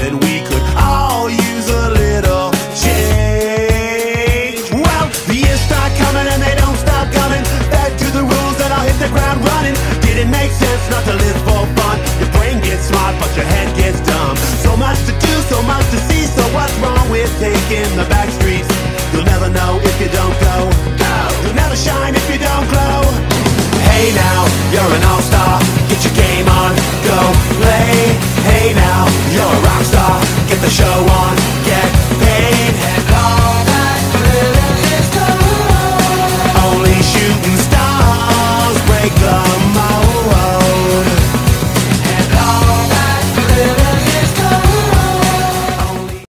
And we could all use a little change. Well, the years start coming and they don't stop coming. Back to the rules and I'll hit the ground running. Didn't make sense not to live for fun. Your brain gets smart, but your head gets dumb. So much to do, so much to see. So what's wrong with taking the back streets? You'll never know if you don't go. You'll never shine if you don't glow. Hey now, you're an all-star.